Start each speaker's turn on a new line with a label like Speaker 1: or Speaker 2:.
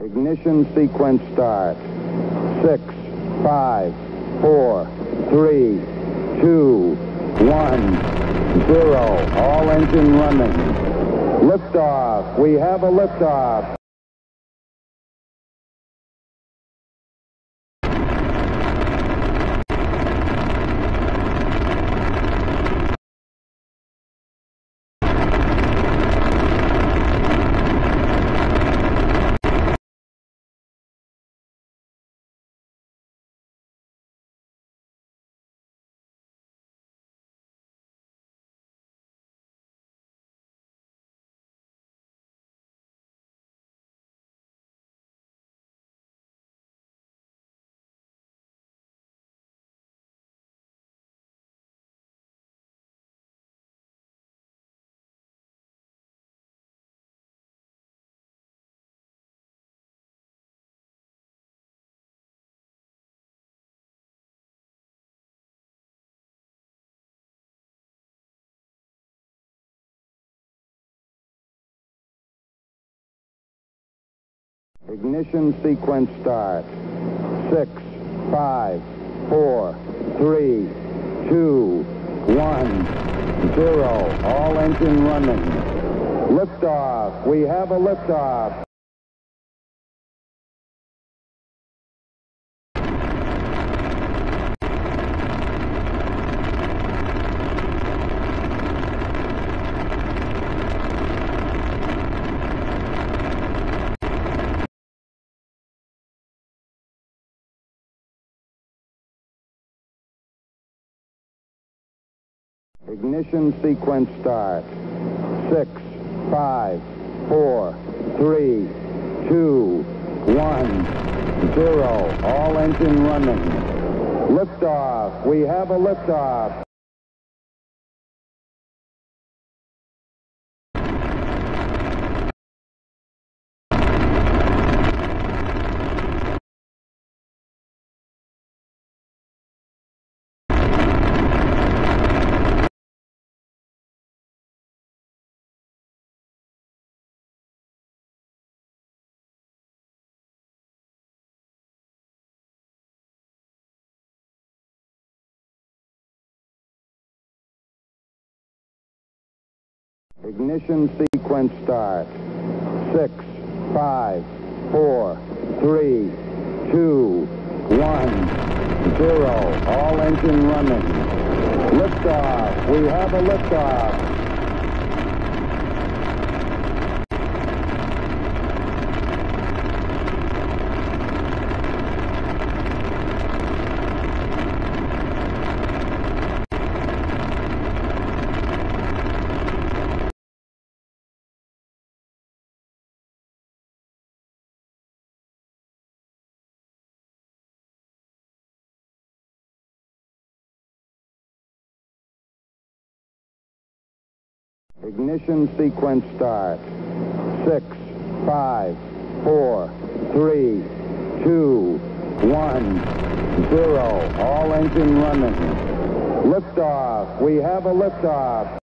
Speaker 1: Ignition sequence start. Six, five, four, three, two, one, zero. All engine running. Liftoff. We have a liftoff. Ignition sequence start. Six, five, four, three, two, one, zero. All engine running. Liftoff. We have a liftoff. Ignition sequence start. Six, five, four, three, two, one, zero. All engine running. Liftoff. We have a liftoff. Ignition sequence start. Six, five, four, three, two, one, zero. All engine running. Liftoff. We have a liftoff. Ignition sequence start. Six, five, four, three, two, one, zero. All engine running. Liftoff. We have a liftoff.